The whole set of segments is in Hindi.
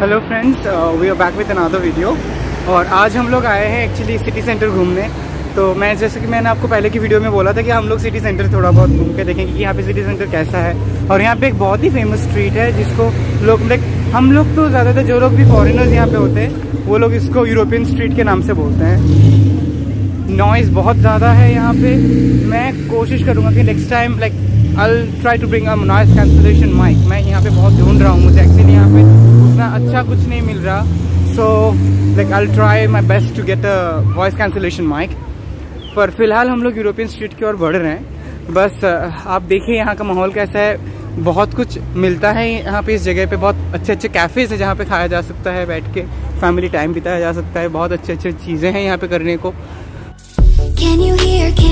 Hello friends we are back with another video और आज हम लोग आए हैं एक्चुअली सिटी सेंटर घूमने। तो मैं जैसे कि मैंने आपको पहले की वीडियो में बोला था कि हम लोग सिटी सेंटर थोड़ा बहुत घूम के देखेंगे कि यहाँ पे सिटी सेंटर कैसा है। और यहाँ पे एक बहुत ही फ़ेमस स्ट्रीट है, जिसको लोग लाइक हम लोग तो ज़्यादातर जो लोग भी फॉरेनर्स यहाँ पे होते हैं, वो लोग इसको यूरोपियन स्ट्रीट के नाम से बोलते हैं। नॉइज़ बहुत ज़्यादा है यहाँ पे। मैं कोशिश करूँगा कि next time like I try to bring a noise cancellation mic मैं यहाँ पे बहुत ढूंढ रहा हूँ मुझे एक्चुअली यहाँ पे। उतना अच्छा कुछ नहीं मिल रहा। So like I try my best to get a voice cancellation mic पर फ़िलहाल हम लोग यूरोपियन स्ट्रीट की ओर बढ़ रहे हैं। बस आप देखिए यहाँ का माहौल कैसा है। बहुत कुछ मिलता है यहाँ पे इस जगह पे। बहुत अच्छे अच्छे कैफ़ेज़ है जहाँ पे खाया जा सकता है बैठ के फैमिली टाइम बिताया जा सकता है। बहुत अच्छे अच्छे चीज़ें हैं यहाँ पे करने को। Can you hear, can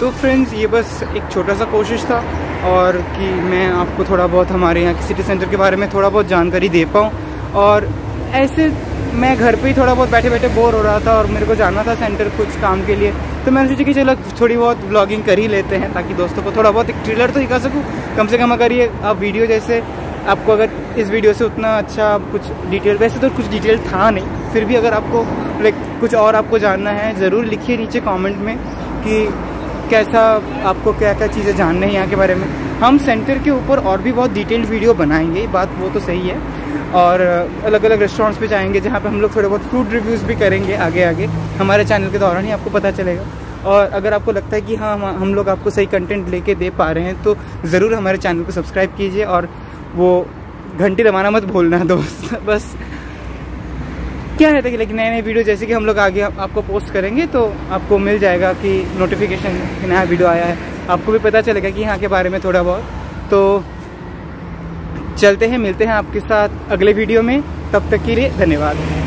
तो फ्रेंड्स ये बस एक छोटा सा कोशिश था और कि मैं आपको थोड़ा बहुत हमारे यहाँ के सिटी सेंटर के बारे में थोड़ा बहुत जानकारी दे पाऊँ। और ऐसे मैं घर पे ही थोड़ा बहुत बैठे बैठे बोर हो रहा था और मेरे को जाना था सेंटर कुछ काम के लिए। तो मैंने सोचा कि चलो थोड़ी बहुत ब्लॉगिंग कर ही लेते हैं ताकि दोस्तों को थोड़ा बहुत एक ट्रेलर तो दिखा सकूँ। कम से कम अगर ये आप वीडियो जैसे आपको अगर इस वीडियो से उतना अच्छा कुछ डिटेल वैसे तो कुछ डिटेल था नहीं। फिर भी अगर आपको लाइक कुछ और आपको जानना है, ज़रूर लिखिए नीचे कॉमेंट में कि कैसा आपको क्या क्या चीज़ें जानने हैं यहाँ के बारे में? हम सेंटर के ऊपर और भी बहुत डिटेल्ड वीडियो बनाएँगे बात वो तो सही है। और अलग अलग रेस्टोरेंट्स पे जाएँगे जहाँ पे हम लोग थोड़े बहुत फ़ूड रिव्यूज़ भी करेंगे आगे आगे हमारे चैनल के दौरान ही आपको पता चलेगा। और अगर आपको लगता है कि हाँ हम लोग आपको सही कंटेंट लेके दे पा रहे हैं तो ज़रूर हमारे चैनल को सब्सक्राइब कीजिए और वो घंटी दबाना मत भूलना, दोस्त। बस क्या रहता है कि लेकिन नए नए वीडियो जैसे कि हम लोग आगे आपको पोस्ट करेंगे तो आपको मिल जाएगा कि नोटिफिकेशन नया वीडियो आया है। आपको भी पता चलेगा कि यहाँ के बारे में थोड़ा बहुत। तो चलते हैं, मिलते हैं आपके साथ अगले वीडियो में। तब तक के लिए धन्यवाद।